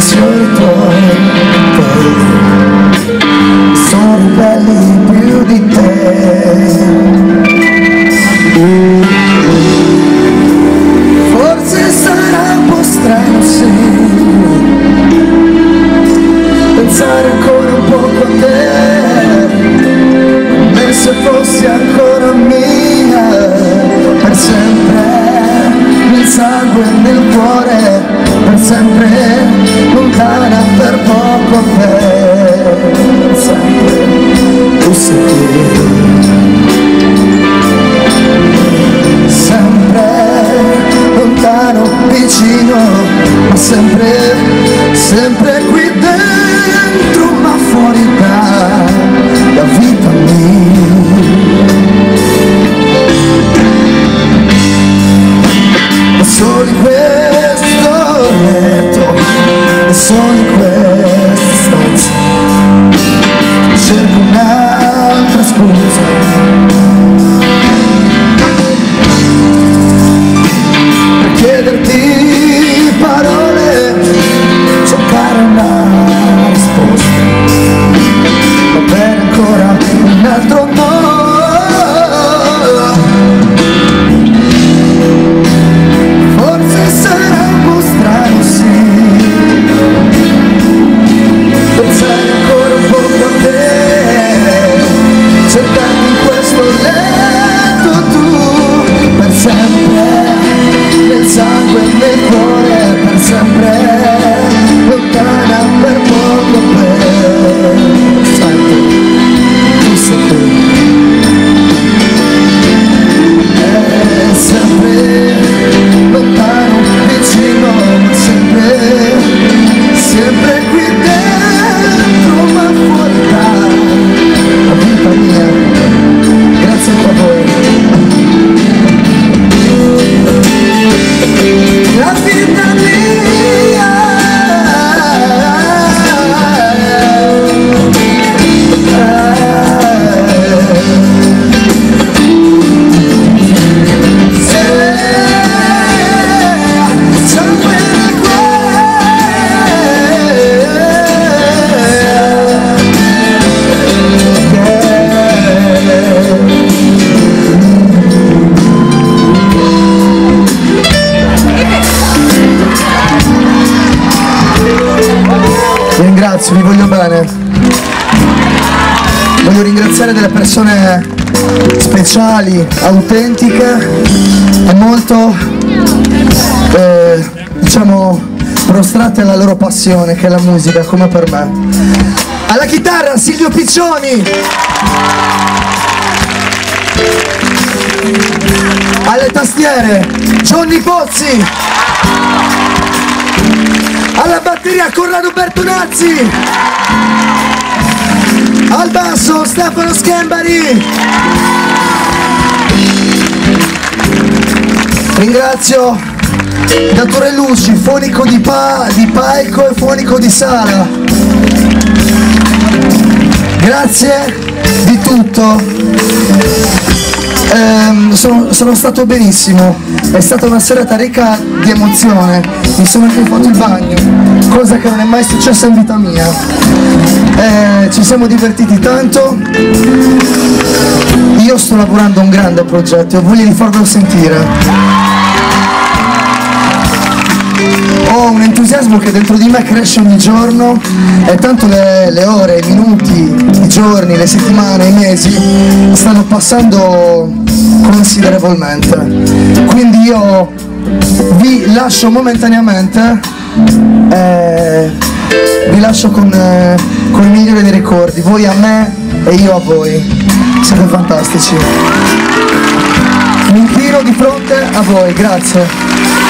suelto sempre lontana per poco pensa tu sei sempre lontano vicino ma sempre sempre It's only questions Cerco un'altra scusa bene. Voglio ringraziare delle persone speciali, autentiche e molto, eh, diciamo, prostrate alla loro passione che è la musica, come per me. Alla chitarra Silvio Piccioni! Alle tastiere Johnny Pozzi! Batteria Corrado Bertonazzi! Al basso Stefano Schembari! Ringrazio Datore Luci, fonico di, pa, di palco e fonico di sala. Grazie di tutto. Ehm, sono, sono stato benissimo, è stata una serata ricca di emozione, mi sono anche fatto il bagno, cosa che non è mai successa in vita mia. Eh, ci siamo divertiti tanto, io sto lavorando un grande progetto voglio farvelo sentire. Ho un entusiasmo che dentro di me cresce ogni giorno e tanto le, le ore, i minuti, i giorni, le settimane, i mesi stanno passando considerevolmente. Quindi io vi lascio momentaneamente, eh, vi lascio con, eh, con il migliore dei ricordi, voi a me e io a voi. Siete fantastici. Mi inchino di fronte a voi, grazie.